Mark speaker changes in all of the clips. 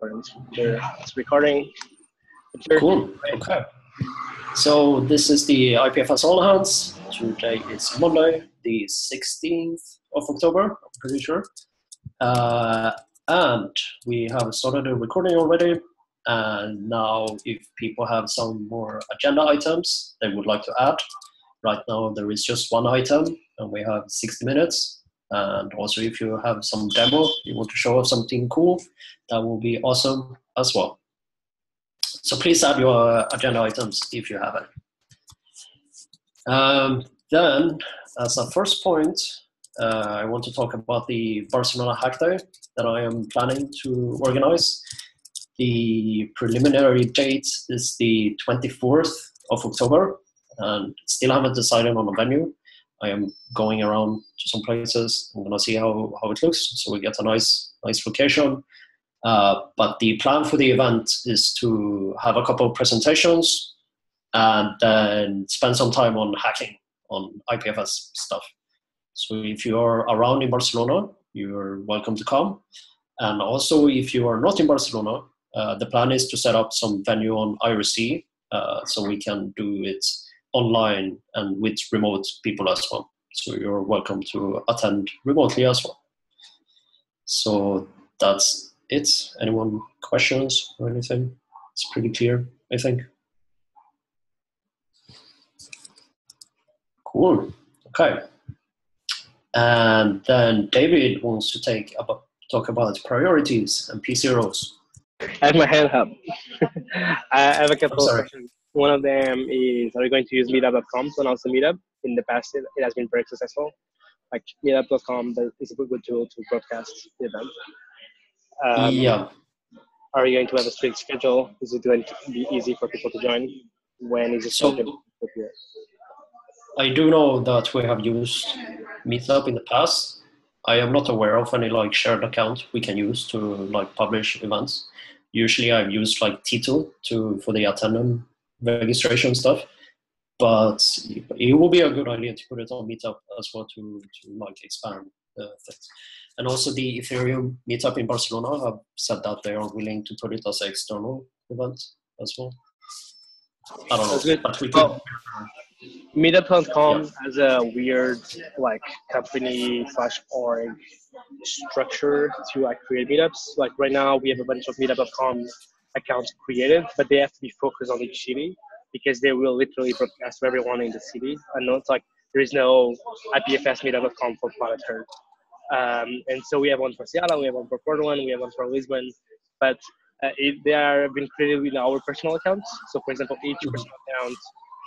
Speaker 1: this recording.
Speaker 2: Cool. Okay. So this is the IPFS All Hands. Today is Monday, the 16th of October, I'm pretty sure. Uh, and we have started the recording already. And now, if people have some more agenda items they would like to add, right now there is just one item, and we have 60 minutes. And also, if you have some demo, you want to show us something cool, that will be awesome as well. So please add your agenda items if you have it. Um, then, as a first point, uh, I want to talk about the Barcelona Hack Day that I am planning to organize. The preliminary date is the 24th of October, and still haven't decided on a venue. I am going around to some places. I'm gonna see how, how it looks, so we get a nice nice location. Uh, but the plan for the event is to have a couple of presentations and then spend some time on hacking on IPFS stuff. So if you are around in Barcelona, you're welcome to come. And also, if you are not in Barcelona, uh, the plan is to set up some venue on IRC uh, so we can do it online and with remote people as well. So you're welcome to attend remotely as well. So that's it. Anyone questions or anything? It's pretty clear, I think. Cool. Okay. And then David wants to take about talk about priorities and P0s.
Speaker 1: I have my hand up. I have a couple of questions. One of them is Are you going to use meetup.com to announce the meetup? In the past, it, it has been very successful. Like meetup.com is a good tool to broadcast the event.
Speaker 2: Um, yeah.
Speaker 1: Are you going to have a strict schedule? Is it going to be easy for people to join? When is it
Speaker 2: so, I do know that we have used Meetup in the past. I am not aware of any like shared account we can use to like publish events. Usually, I've used like Tito to for the attendance registration stuff. But it will be a good idea to put it on Meetup as well to, to like expand the things. And also the Ethereum Meetup in Barcelona have said that they are willing to put it as an external event as well. I don't know, but we could.
Speaker 1: Meetup.com yeah. has a weird like company slash org structure to like create meetups. Like right now, we have a bunch of Meetup.com accounts created, but they have to be focused on each city because they will literally broadcast to everyone in the city. And it's like there is no IPFS meetup.com for Planet Herd. Um, and so we have one for Seattle, we have one for Portland, we have one for Lisbon, but uh, it, they are been created with our personal accounts. So for example, each mm-hmm. personal account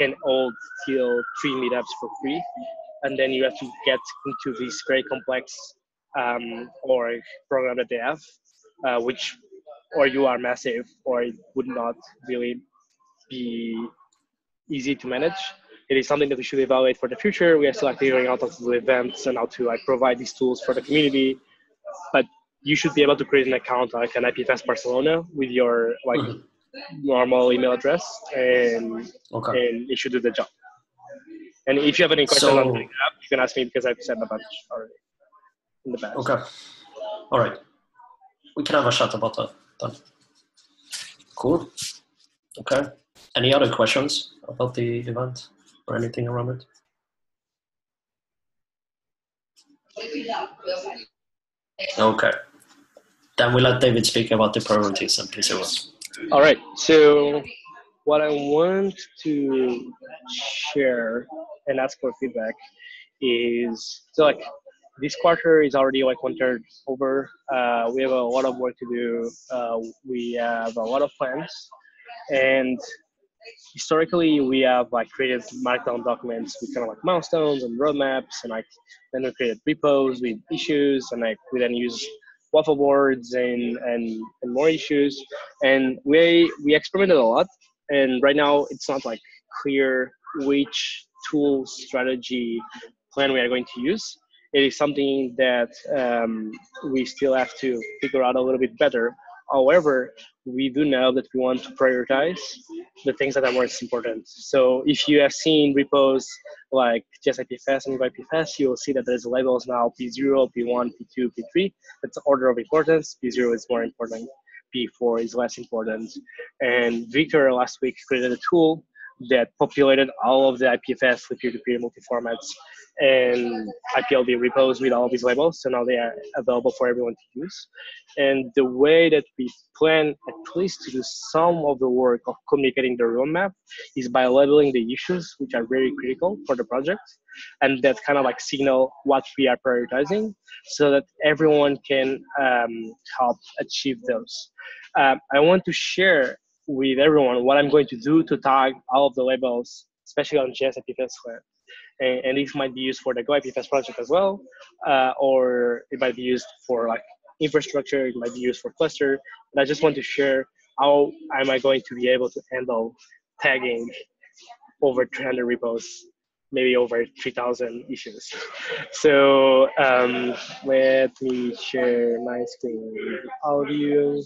Speaker 1: can hold till three meetups for free. And then you have to get into this very complex um, or program that they have, uh, which or you are massive or it would not really be easy to manage. It is something that we should evaluate for the future. We are still figuring out how to do events and how to like provide these tools for the community. But you should be able to create an account like an IPFS Barcelona with your like mm-hmm. normal email address, and okay. and it should do the job. And if you have any questions so, on doing that, you can ask me because I've said a bunch already in the past.
Speaker 2: Okay. All right. We can have a chat about that. Done. Cool. Okay. Any other questions about the event or anything around it? Okay. Then we'll let David speak about the priorities and P0s.
Speaker 1: All right. So what I want to share and ask for feedback is so like this quarter is already like one third over. Uh, we have a lot of work to do. Uh, we have a lot of plans, and historically we have like created markdown documents with kind of like milestones and roadmaps, and like then we created repos with issues, and like we then use waffle boards and and and more issues, and we we experimented a lot, and right now it's not like clear which tool strategy plan we are going to use it is something that um, we still have to figure out a little bit better. However, we do know that we want to prioritize the things that are most important. So if you have seen repos like JSIPFS and IPFS, you will see that there's labels now P0, P1, P2, P3. That's order of importance. P0 is more important. P4 is less important. And Victor last week created a tool that populated all of the IPFS with peer-to-peer multi-formats and IPLD repos with all these labels. So now they are available for everyone to use. And the way that we plan at least to do some of the work of communicating the roadmap is by labeling the issues, which are very critical for the project. And that kind of like signal what we are prioritizing so that everyone can um, help achieve those. Um, I want to share with everyone what I'm going to do to tag all of the labels, especially on JS IPFS and, and this might be used for the Go IPFS project as well, uh, or it might be used for like infrastructure, it might be used for cluster. And I just want to share how am I going to be able to handle tagging over 300 repos, maybe over 3,000 issues. So um, let me share my screen audio.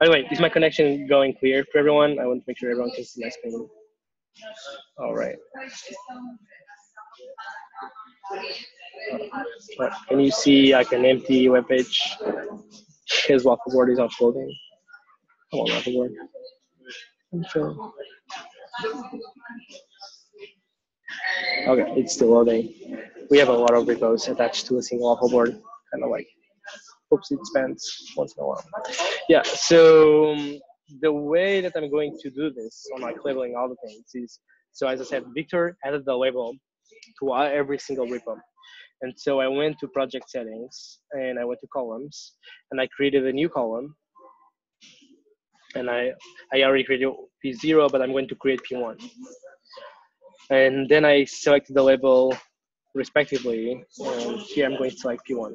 Speaker 1: By the way, is my connection going clear for everyone? I want to make sure everyone can see my screen. All right. Can you see like an empty web page? His waffleboard is not loading. Come on, waffleboard. Sure. Okay, it's still loading. We have a lot of repos attached to a single waffleboard, kind of like oops, it spends once in a while. Yeah, so um, the way that I'm going to do this on like labeling all the things is, so as I said, Victor added the label to every single repo. And so I went to project settings and I went to columns and I created a new column. And I, I already created P0, but I'm going to create P1. And then I selected the label respectively. And here I'm going to select P1.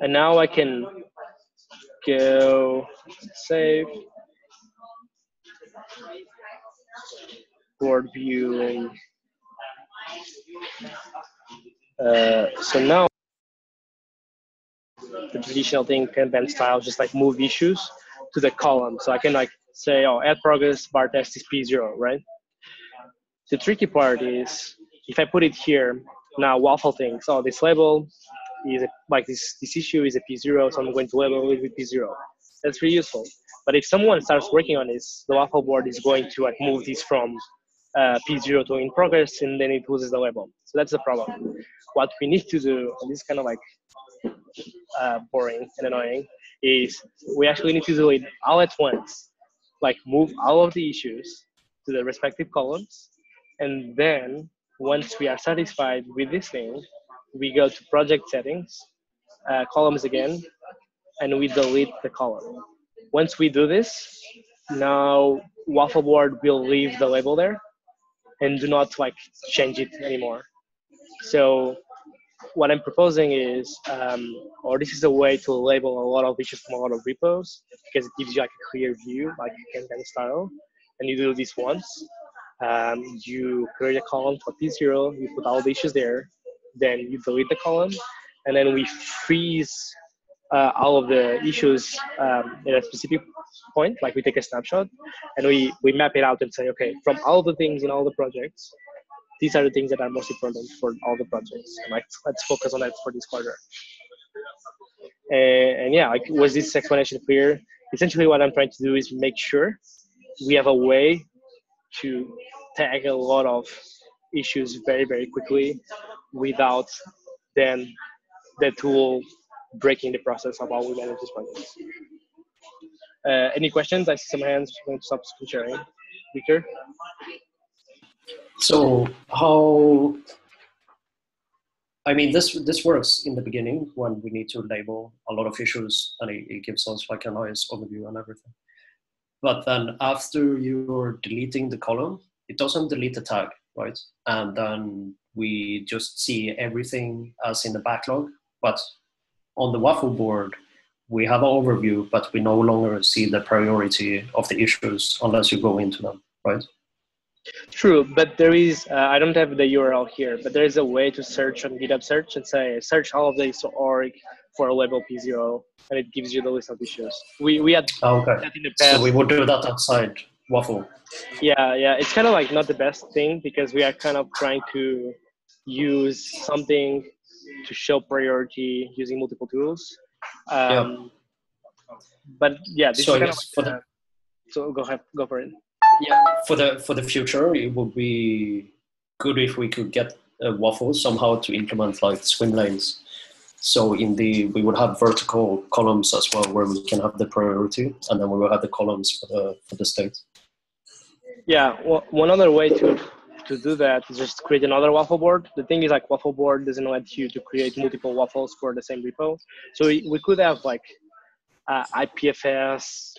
Speaker 1: And now I can go save board view. Uh, so now the traditional thing Kanban style just like move issues to the column. So I can like say, oh, add progress bar test is P0, right? The tricky part is if I put it here, now waffle things, oh, this label is a, like this, this issue is a P0, so I'm going to label it with P0. That's really useful. But if someone starts working on this, the waffle board is going to like move this from uh, P0 to in progress, and then it loses the label. So that's the problem. What we need to do, and this is kind of like uh, boring and annoying, is we actually need to do it all at once, like move all of the issues to the respective columns, and then once we are satisfied with this thing, we go to project settings, uh, columns again, and we delete the column. Once we do this, now Waffleboard will leave the label there and do not like change it anymore. So what I'm proposing is, um, or this is a way to label a lot of issues from a lot of repos because it gives you like a clear view, like Kanban style. And you do this once. Um, you create a column for P0, you put all the issues there, then you delete the column, and then we freeze uh, all of the issues um, in a specific point, like we take a snapshot, and we, we map it out and say, okay, from all the things in all the projects, these are the things that are most important for all the projects. And like, let's focus on that for this quarter. And, and yeah, like, was this explanation clear? Essentially, what I'm trying to do is make sure we have a way to tag a lot of issues very, very quickly without then the tool breaking the process of how we manage these projects. Uh, any questions? I see some hands. I'm going to stop sharing. Victor?
Speaker 2: So how, I mean, this, this works in the beginning when we need to label a lot of issues and it, it gives us like a nice overview and everything. But then after you're deleting the column, it doesn't delete the tag, right? And then we just see everything as in the backlog. But on the waffle board, we have an overview, but we no longer see the priority of the issues unless you go into them, right?
Speaker 1: True, but there is, uh, I don't have the URL here, but there is a way to search on GitHub search and say, search all of this org for a label P0, and it gives you the list of issues. We, we had
Speaker 2: oh, okay. that in the past. So we would do that outside Waffle.
Speaker 1: Yeah, yeah, it's kind of like not the best thing because we are kind of trying to use something to show priority using multiple tools. Um, but yeah, this
Speaker 2: So
Speaker 1: is kind
Speaker 2: yes,
Speaker 1: of
Speaker 2: for
Speaker 1: like,
Speaker 2: the-
Speaker 1: uh, so go ahead, go for it.
Speaker 2: yeah for the for the future it would be good if we could get a waffle somehow to implement like swim lanes so in the we would have vertical columns as well where we can have the priority and then we will have the columns for the for the state
Speaker 1: Yeah, well, one other way to to do that is just create another waffle board. The thing is, like waffle board doesn't let you to create multiple waffles for the same repo. So we, we could have like uh, IPFS,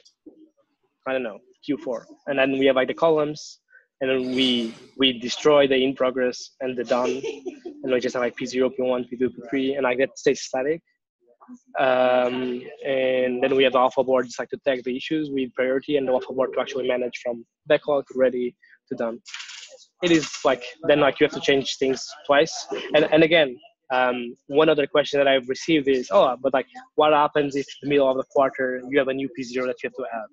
Speaker 1: I don't know, Q4, and then we have like the columns, and then we we destroy the in progress and the done, and we just have like P0, P1, P2, P3, and like that stays static. Um, and then we have the waffle board just like to tag the issues with priority and the waffle board to actually manage from backlog to ready to done. It is like then like you have to change things twice. And and again, um, one other question that I've received is, oh, but like what happens if the middle of the quarter you have a new P0 that you have to add?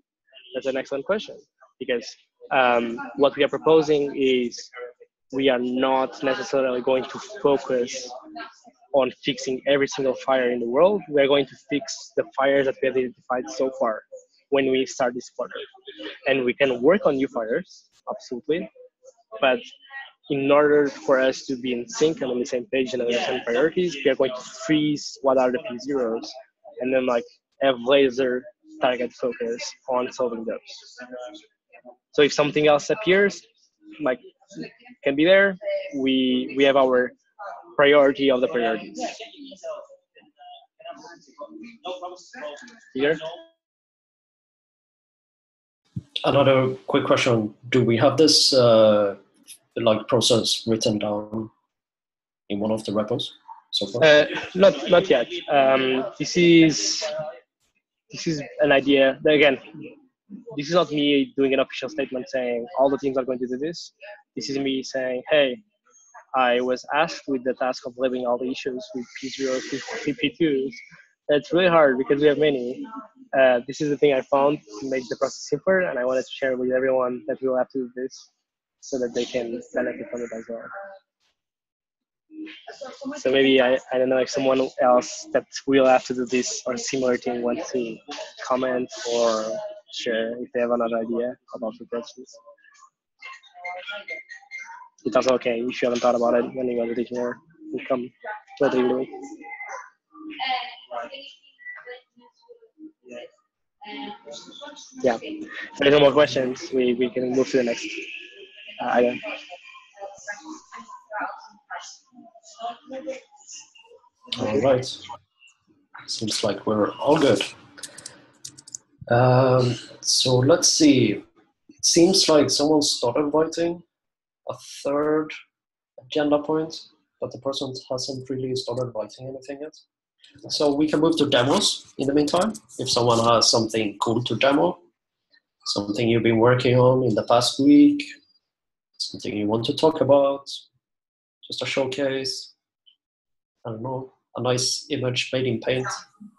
Speaker 1: That's an excellent question because um, what we are proposing is we are not necessarily going to focus on fixing every single fire in the world. We're going to fix the fires that we have identified so far when we start this quarter. And we can work on new fires, absolutely. But in order for us to be in sync and on the same page and understand priorities, we are going to freeze what are the P0s and then like have laser target focus on solving those. So if something else appears, like can be there, we we have our priority of the priorities. Here,
Speaker 2: another quick question do we have this uh, like process written down in one of the repos so far
Speaker 1: uh, not not yet. Um, this is this is an idea. Again, this is not me doing an official statement saying all the teams are going to do this. This is me saying, hey, I was asked with the task of living all the issues with P0s, P2s. It's really hard because we have many. Uh, this is the thing I found to make the process simpler, and I wanted to share with everyone that we will have to do this so that they can benefit from it as well. So maybe I, I don't know if someone else that will have to do this or similar thing wants to comment or share if they have another idea about the process. It's also okay if you haven't thought about it when you want to teach more. You come further into it. Yeah. If there's no more questions, we, we can move to the next uh, item.
Speaker 2: all right seems like we're all good um, so let's see it seems like someone started writing a third agenda point but the person hasn't really started writing anything yet. So we can move to demos in the meantime if someone has something cool to demo. Something you've been working on in the past week. Something you want to talk about. Just a showcase. I don't know a nice image made in paint.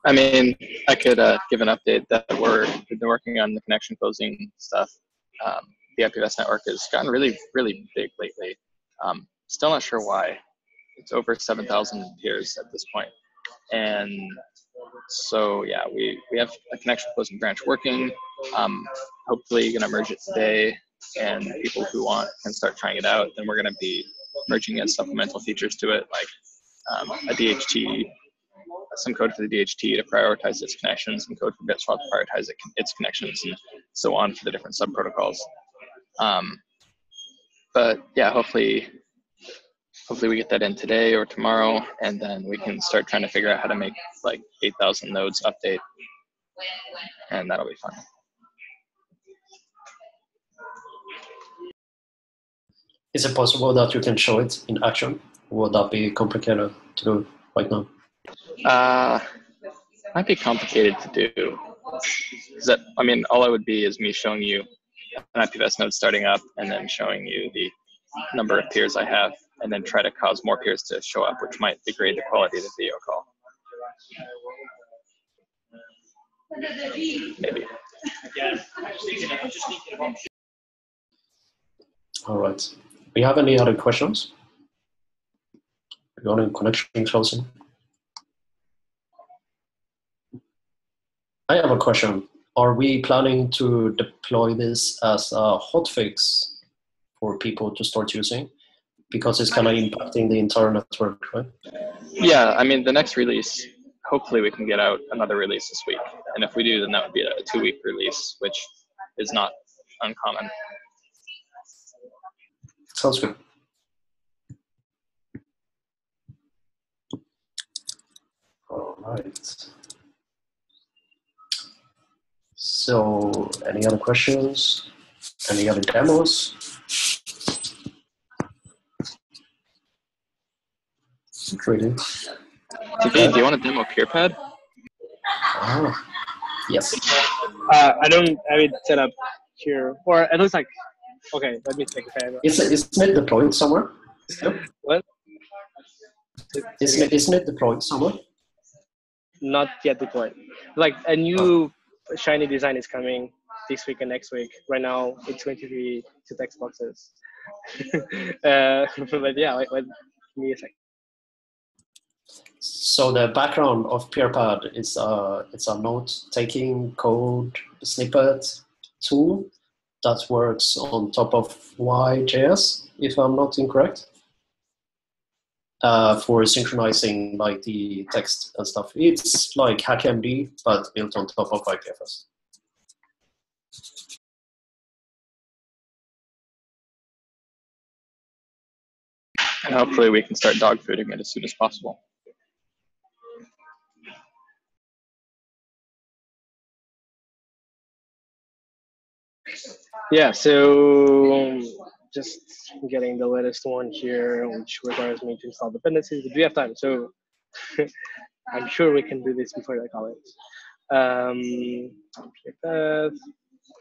Speaker 3: I mean, I could uh, give an update that we're working on the connection closing stuff. Um, the IPFS network has gotten really, really big lately. Um, still not sure why. It's over 7,000 peers at this point. and so yeah, we we have a connection closing branch working. Um, hopefully, gonna merge it today, and people who want can start trying it out. Then we're gonna be merging in supplemental features to it, like um, a DHT some code for the DHT to prioritize its connections, some code for Bitswap to prioritize its connections, and so on for the different sub protocols. Um, but yeah, hopefully, hopefully we get that in today or tomorrow, and then we can start trying to figure out how to make like 8,000 nodes update, and that'll be fun.
Speaker 2: Is it possible that you can show it in action? Would that be complicated to do right now?
Speaker 3: Uh, might be complicated to do. Is that I mean, all I would be is me showing you an IPFS node starting up, and then showing you the number of peers I have, and then try to cause more peers to show up, which might degrade the quality of the video call. Maybe.
Speaker 2: All right. Do you have any other questions regarding connection closing? I have a question. Are we planning to deploy this as a hotfix for people to start using? Because it's kind of impacting the entire network, right?
Speaker 3: Yeah, I mean, the next release, hopefully we can get out another release this week. And if we do, then that would be a two week release, which is not uncommon.
Speaker 2: Sounds good. All right. So, any other questions? Any other demos? Great.
Speaker 3: TK, do you want to demo PeerPad?
Speaker 2: Ah, yes.
Speaker 1: Uh, I don't have it set up here, or it looks like. Okay, let me take a photo.
Speaker 2: Is it, isn't it deployed somewhere?
Speaker 1: What?
Speaker 2: Isn't it, isn't it deployed somewhere?
Speaker 1: Not yet deployed. Like a new shiny design is coming this week and next week. Right now, it's going to be two text boxes. uh, but yeah, wait, wait, give me a sec.
Speaker 2: So the background of PeerPad is a it's a note-taking code snippet tool that works on top of YJS, if I'm not incorrect, uh, for synchronizing like the text and stuff. It's like HackMD, but built on top of IPFS.
Speaker 3: And hopefully we can start dog fooding it as soon as possible.
Speaker 1: Yeah, so just getting the latest one here, which requires me to install dependencies. But we have time, so I'm sure we can do this before the college. Um,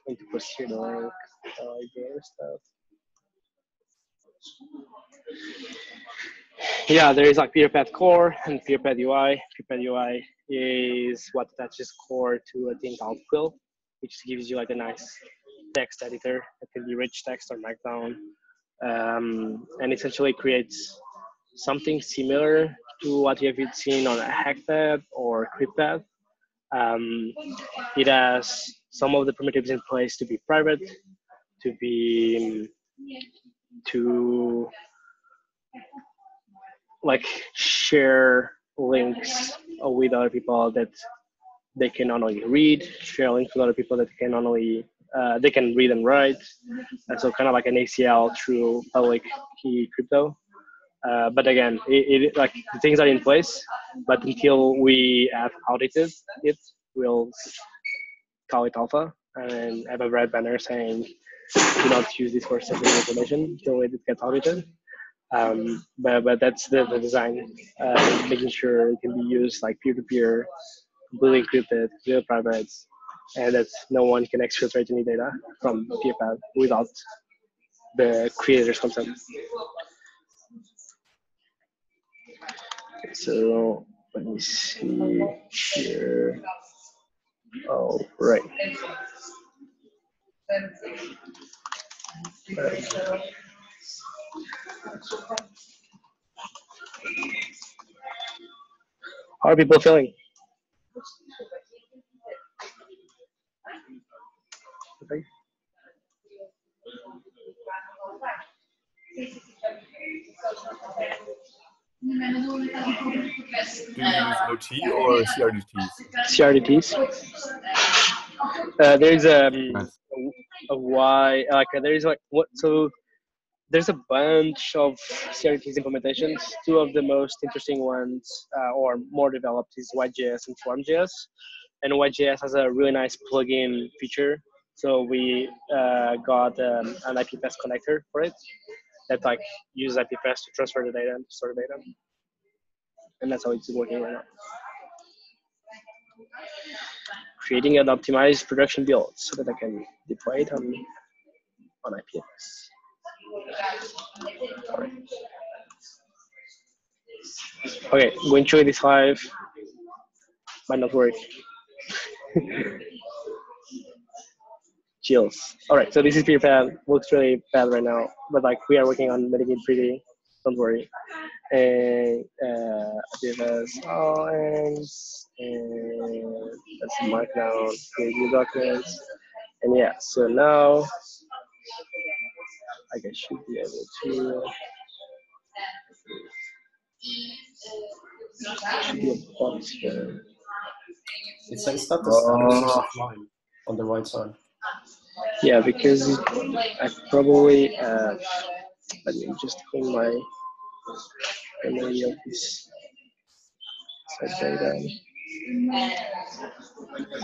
Speaker 1: going to proceed the link, IBM stuff. Yeah, there is like PeerPad core and PeerPad UI. PeerPad UI is what attaches core to a thing called Quill, which gives you like a nice text editor. It can be rich text or Markdown, um, and essentially creates something similar to what you have seen on a HackPad or CryptPad. Um, it has some of the primitives in place to be private, to be to like share links with other people that they can not only read, share links with other people that can not only uh, they can read and write, and so kind of like an ACL through public key crypto. Uh, but again, it, it, like the things are in place, but until we have audited it, we'll call it alpha and have a red banner saying do not use this for sensitive information until it gets audited. Um, but, but that's the, the design, uh, making sure it can be used like peer-to-peer, completely encrypted, real private, and that no one can exfiltrate any data from PeerPad without the creator's consent. So let me see here. Oh, right. How are people feeling? Okay.
Speaker 4: Do you use OT or CRDTs?
Speaker 1: CRDTs. Uh, there's um,
Speaker 4: Nice.
Speaker 1: a, a Y, like there is like what so there's a bunch of CRDTs implementations. Two of the most interesting ones uh, or more developed is YJS and FormJS. And YJS has a really nice plugin feature. So we uh, got um, an IPFS connector for it that like uses IPFS to transfer the data and store the data. And that's how it's working right now. Creating an optimized production build so that I can deploy it on, on IPFS. Okay, going to this live. Might not work. Chills. All right, so this is pretty bad. Looks really bad right now, but like we are working on making it pretty. Don't worry. and uh, IPFS All Hands, and that's markdown, create new documents, and yeah. So now I guess should be able to. Should be a box here.
Speaker 2: It says that the
Speaker 1: Oh.
Speaker 2: status offline on the right side.
Speaker 1: Yeah, because I probably have. Let me just clean my memory of this set data.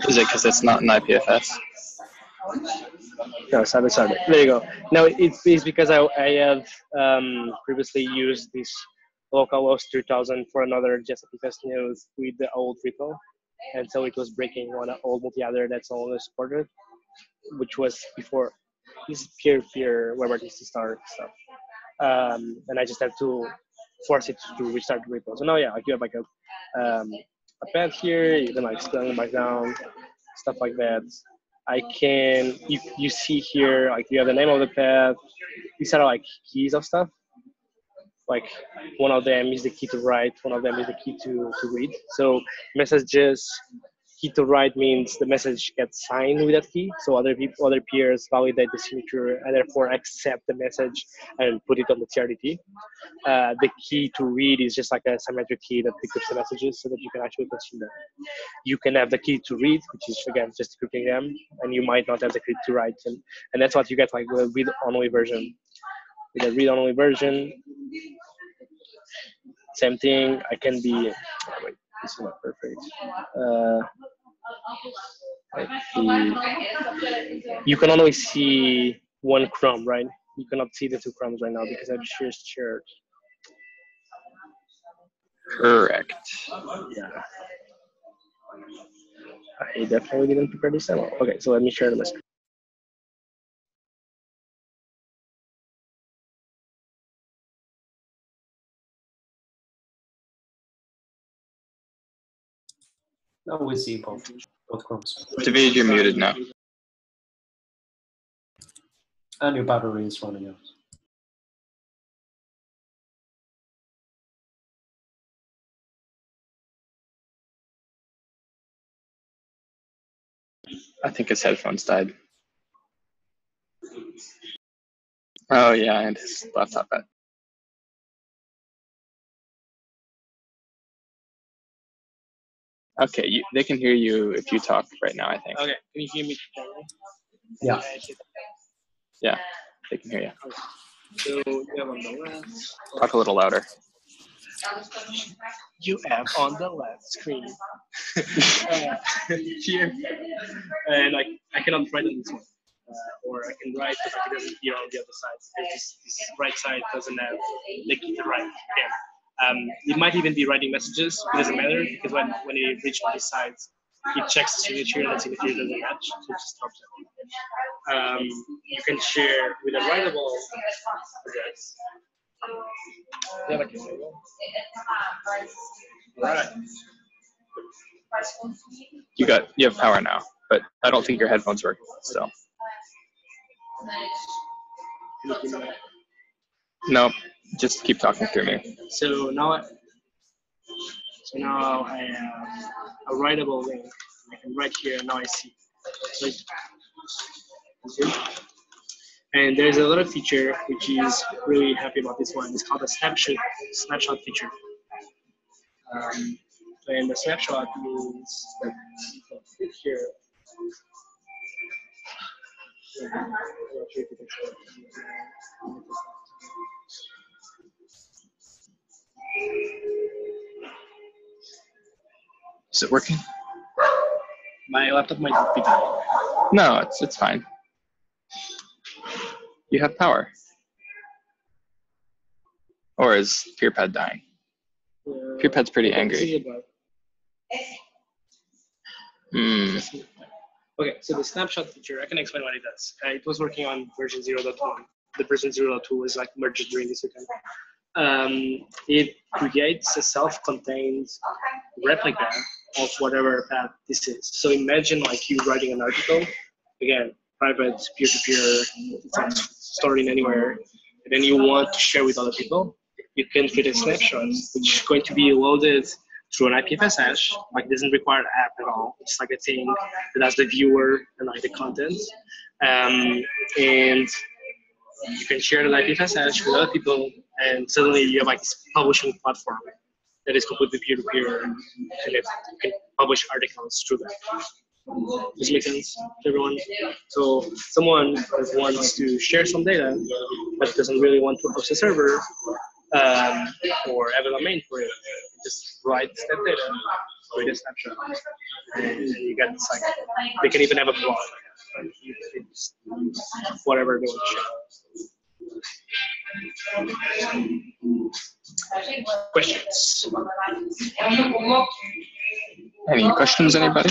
Speaker 3: Is it because it's not an IPFS?
Speaker 1: No, sorry, sorry. There you go. No, it's, it's because I, I have um, previously used this localhost 3000 for another JS IPFS news with the old repo. And so it was breaking on an old multiaddr that's longer supported, which was before this peer-peer WebRTC start stuff. Um, and I just have to force it to restart the repo. So now, yeah, like you have like a, um, a path here, you can like spell it back down, stuff like that. I can, you, you see here, like you have the name of the path. These are like keys of stuff. Like one of them is the key to write, one of them is the key to, to read. So messages, key to write means the message gets signed with that key. So other people, other peers validate the signature and therefore accept the message and put it on the CRDT. Uh, the key to read is just like a symmetric key that decrypts the messages so that you can actually consume them. You can have the key to read, which is again just decrypting them, and you might not have the key to write, and, and that's what you get like with a read-only version. With a read-only version, same thing. I can be. oh, wait, this is not perfect. Uh, like the, you can only see one Chrome, right? You cannot see the two Chromes right now because I've just shared.
Speaker 3: Correct.
Speaker 1: Yeah. I definitely didn't prepare this demo. Okay, so let me share the screen.
Speaker 2: Now we see both, both chromes.
Speaker 3: David, you're muted now.
Speaker 2: And your battery is running out.
Speaker 3: I think his headphones died. Oh yeah, and his laptop died. Okay, you, they can hear you if you talk right now. I think.
Speaker 1: Okay, can you hear me?
Speaker 2: Yeah.
Speaker 3: Yeah, they can hear you.
Speaker 1: So you have on the left.
Speaker 3: Talk a little louder.
Speaker 1: You have on the left screen. uh, here, and I, I cannot write on this one, uh, or I can write if I can here on the other side. Because this, this right side doesn't have the key to write. Again, um, it might even be writing messages. It doesn't matter because when when it reaches these sides, it checks the signature and the signature doesn't match, so it just stops it. Um, you can share with a writable address. Yeah, like Right.
Speaker 3: You got you have power now, but I don't think your headphones work still. No, just keep talking through me.
Speaker 1: So now, I, so now I have a writable link. I can write here. Now I see. So and there's a little feature which is really happy about this one. It's called a snapshot snapshot feature. Um, and the snapshot means that here.
Speaker 3: Is it working?
Speaker 1: My laptop might be dying.
Speaker 3: No, it's it's fine. You have power. Or is PeerPad dying?
Speaker 1: Uh,
Speaker 3: PeerPad's pretty angry. Hmm.
Speaker 1: Okay, so the snapshot feature, I can explain what it does. Uh, it was working on version 0.1. The version 0.2 was like merged during this weekend. Um, it creates a self-contained replica of whatever path this is. So imagine like you writing an article, again, private, peer-to-peer, not stored in anywhere, and then you want to share with other people. you can create a snapshot, which is going to be loaded through an IPFS hash. Like, doesn't require an app at all. It's like a thing that has the viewer and like the content. Um, and you can share an IPFS hash with other people, and suddenly you have like this publishing platform that is completely peer-to-peer, and you can publish articles through that. Does it make sense to everyone? So someone that wants to share some data but doesn't really want to host a server um, or have a domain for it, just write that data, create a snapshot, and you get like they can even have a blog, whatever they want to share. Questions?
Speaker 3: Any questions, anybody?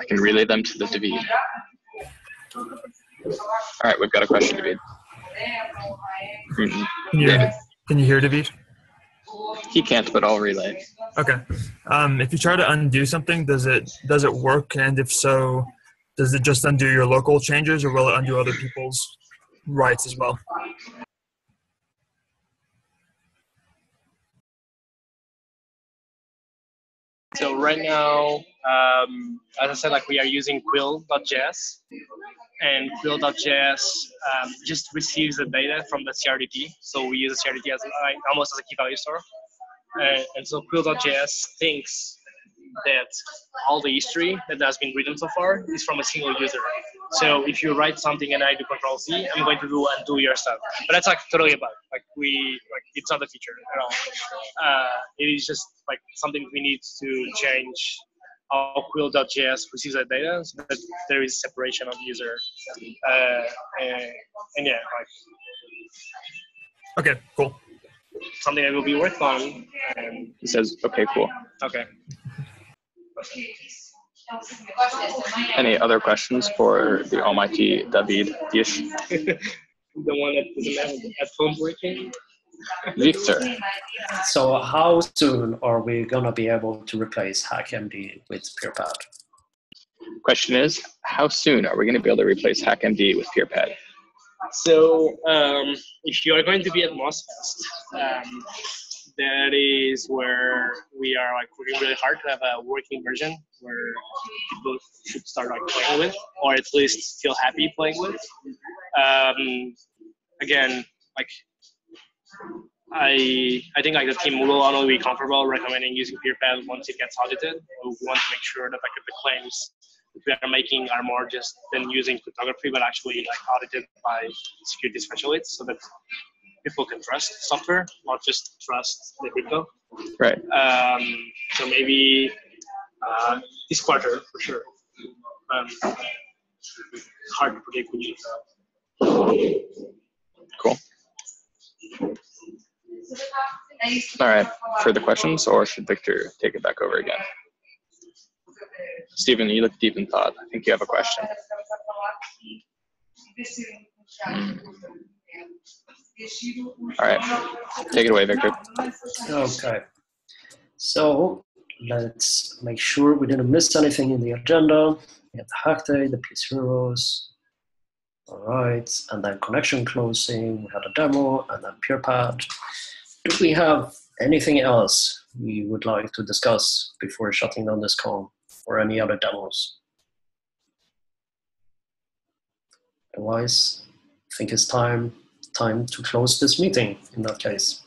Speaker 3: I can relay them to the David. All right, we've got a question, David.
Speaker 5: Can you,
Speaker 3: David.
Speaker 5: can you hear David?
Speaker 3: He can't, but I'll relay.
Speaker 5: Okay. Um, if you try to undo something, does it does it work? And if so, does it just undo your local changes, or will it undo other people's rights as well?
Speaker 1: So right now, um, as I said, like we are using Quill.js, and Quill.js um, just receives the data from the CRDT. So we use the CRDT as like, almost as a key value store. Uh, and so Quill.js thinks that all the history that has been written so far is from a single user. So if you write something and I do Control C, I'm going to do undo your stuff. But that's like totally a bug. Like we like it's not a feature at all. Uh, it is just like something we need to change how Quill.js receives that data so that there is separation of user. Uh, and, and yeah, like
Speaker 5: Okay, cool.
Speaker 1: something I will be working on. And
Speaker 3: He says, okay, cool.
Speaker 1: okay.
Speaker 3: Any other questions for the almighty David Dias?
Speaker 1: the one that at home working.
Speaker 3: Victor,
Speaker 2: So how soon are we gonna be able to replace HackMD with PeerPad?
Speaker 3: question is, how soon are we going to be able to replace HackMD with PeerPad?
Speaker 1: So um, if you are going to be at MozFest, um, that is where we are like working really hard to have a working version where people should start like playing with, or at least feel happy playing with. Um, again, like I I think like the team will only be comfortable recommending using PeerPad once it gets audited. We want to make sure that like the claims that we are making are more just than using cryptography, but actually like audited by security specialists, so that people can trust software, not just trust the crypto.
Speaker 3: Right.
Speaker 1: Um, so maybe uh, this quarter for sure. Um, hard to predict. when you-
Speaker 3: Cool. All right. Further questions, or should Victor take it back over again? Stephen, you look deep in thought. I think you have a question. All right. Take it away, Victor.
Speaker 2: Okay. So let's make sure we didn't miss anything in the agenda. We have the hack day, the police heroes. All right, and then connection closing. We had a demo, and then PeerPad. Do we have anything else we would like to discuss before shutting down this call, or any other demos? Otherwise, I think it's time time to close this meeting. In that case,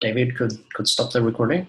Speaker 2: David could could stop the recording.